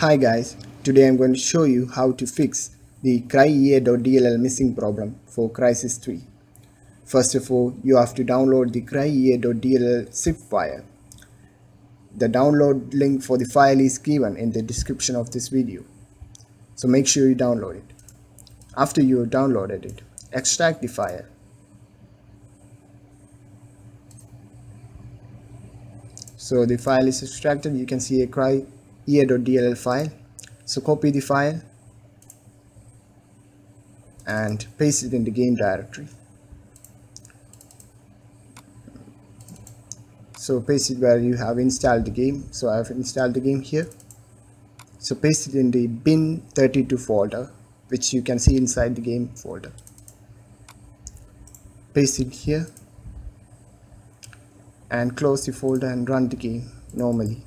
Hi guys, today I'm going to show you how to fix the cryea.dll missing problem for Crysis 3. First of all, you have to download the cryea.dll zip file. The download link for the file is given in the description of this video. So make sure you download it. After you have downloaded it, extract the file. So the file is extracted, you can see a cry ea.dll file. So copy the file and paste it in the game directory. So paste it where you have installed the game. So I have installed the game here. So paste it in the bin 32 folder which you can see inside the game folder. Paste it here and close the folder and run the game normally